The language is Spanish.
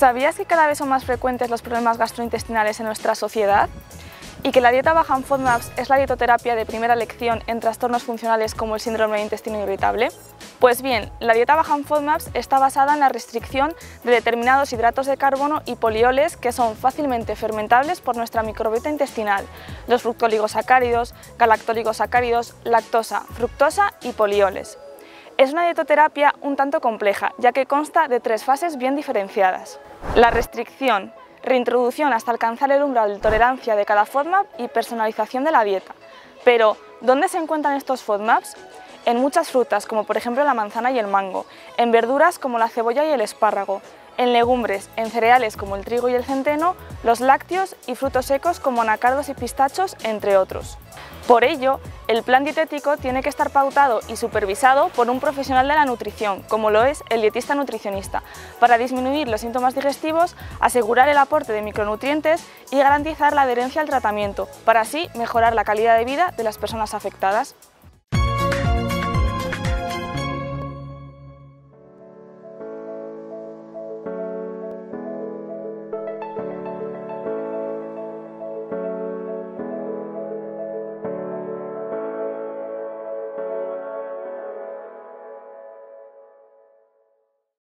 ¿Sabías que cada vez son más frecuentes los problemas gastrointestinales en nuestra sociedad? ¿Y que la dieta baja en FODMAPs es la dietoterapia de primera elección en trastornos funcionales como el síndrome de intestino irritable? Pues bien, la dieta baja en FODMAPs está basada en la restricción de determinados hidratos de carbono y polioles que son fácilmente fermentables por nuestra microbiota intestinal, los fructoligosacáridos, galactoligosacáridos, lactosa, fructosa y polioles. Es una dietoterapia un tanto compleja, ya que consta de tres fases bien diferenciadas. La restricción, reintroducción hasta alcanzar el umbral de tolerancia de cada FODMAP y personalización de la dieta. Pero, ¿dónde se encuentran estos FODMAPs? En muchas frutas, como por ejemplo la manzana y el mango, en verduras como la cebolla y el espárrago, en legumbres, en cereales como el trigo y el centeno, los lácteos y frutos secos como anacardos y pistachos, entre otros. Por ello, el plan dietético tiene que estar pautado y supervisado por un profesional de la nutrición, como lo es el dietista nutricionista, para disminuir los síntomas digestivos, asegurar el aporte de micronutrientes y garantizar la adherencia al tratamiento, para así mejorar la calidad de vida de las personas afectadas.